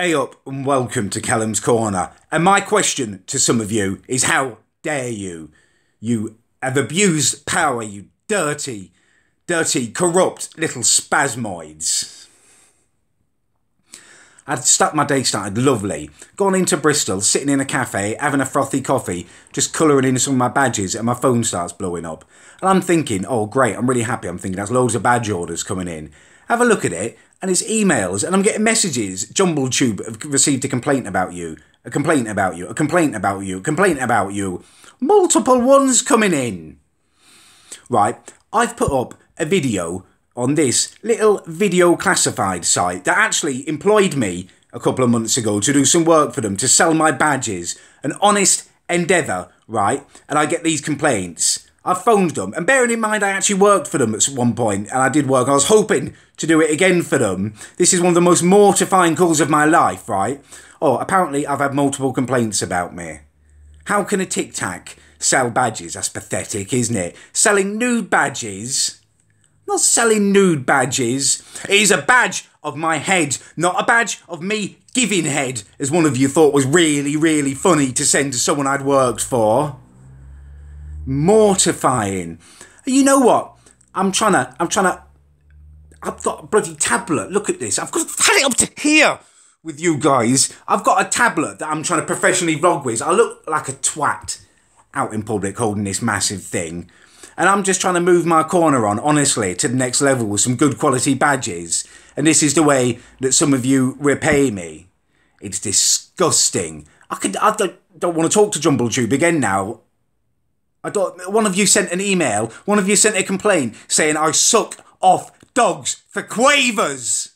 Hey up and welcome to Callum's Corner. And my question to some of you is how dare you? You have abused power, you dirty, dirty, corrupt little spasmoids. I'd start my day started lovely. Gone into Bristol, sitting in a cafe, having a frothy coffee, just colouring in some of my badges, and my phone starts blowing up. And I'm thinking, oh great, I'm really happy. I'm thinking there's loads of badge orders coming in. Have a look at it, and it's emails, and I'm getting messages. Jumble Tube have received a complaint about you, a complaint about you, a complaint about you, a complaint about you. Multiple ones coming in. Right, I've put up a video on this little video classified site that actually employed me a couple of months ago to do some work for them to sell my badges. An honest endeavour, right? And I get these complaints. I phoned them, and bearing in mind I actually worked for them at one point, and I did work. I was hoping to do it again for them. This is one of the most mortifying calls of my life, right? Oh, apparently I've had multiple complaints about me. How can a Tic Tac sell badges? That's pathetic, isn't it? Selling nude badges? not selling nude badges. It is a badge of my head, not a badge of me giving head, as one of you thought was really, really funny to send to someone I'd worked for mortifying. You know what? I'm trying to, I'm trying to, I've got a bloody tablet. Look at this. I've got had it up to here with you guys. I've got a tablet that I'm trying to professionally vlog with. I look like a twat out in public holding this massive thing. And I'm just trying to move my corner on, honestly, to the next level with some good quality badges. And this is the way that some of you repay me. It's disgusting. I could, I don't, don't want to talk to JumbleTube again now. I don't. One of you sent an email. One of you sent a complaint saying I suck off dogs for quavers.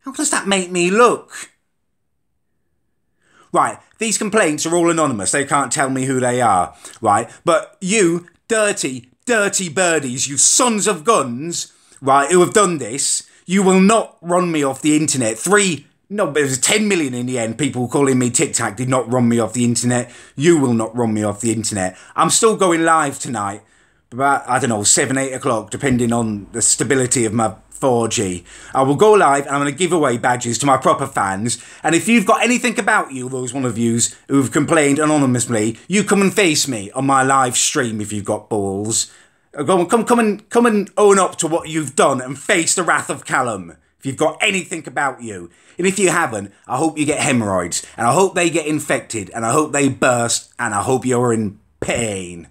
How does that make me look? Right, these complaints are all anonymous. They can't tell me who they are, right? But you, dirty, dirty birdies, you sons of guns, right, who have done this, you will not run me off the internet. Three no, but it was 10 million in the end. People calling me Tic Tac did not run me off the internet. You will not run me off the internet. I'm still going live tonight, about, I don't know, 7, 8 o'clock, depending on the stability of my 4G. I will go live and I'm going to give away badges to my proper fans. And if you've got anything about you, those one of yous who've complained anonymously, you come and face me on my live stream if you've got balls. Go, come, come and come and own up to what you've done and face the wrath of Callum if you've got anything about you. And if you haven't, I hope you get hemorrhoids, and I hope they get infected, and I hope they burst, and I hope you're in pain.